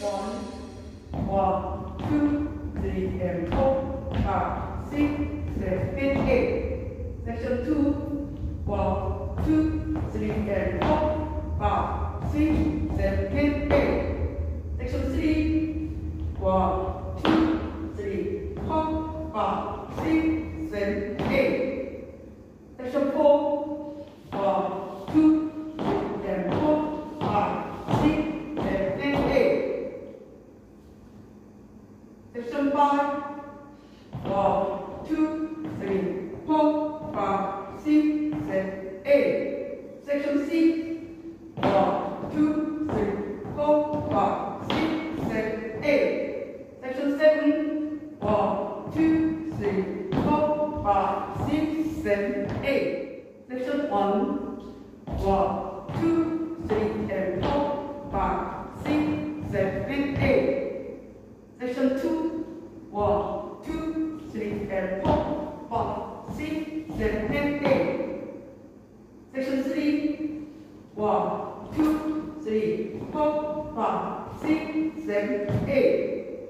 One, one, two, three, and four, five, six, seven, eight. Section two, one, two, three, and four, five, six, One, two, three, four, five, six, seven, eight.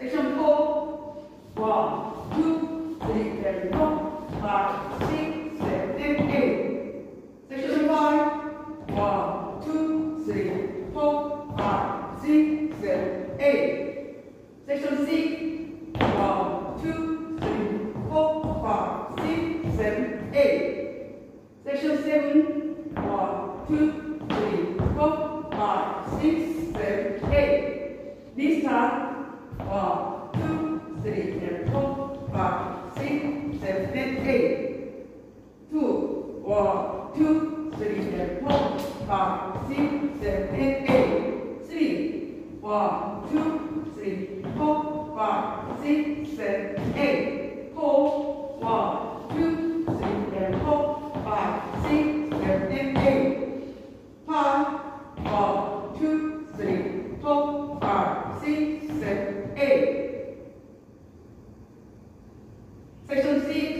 Section four. One, two, three, four, five, six. seven, eight. This time, one, two, three, and four, five, six, seven, and eight. Two, one, two, three, and four, five, six, seven, eight. Portanto,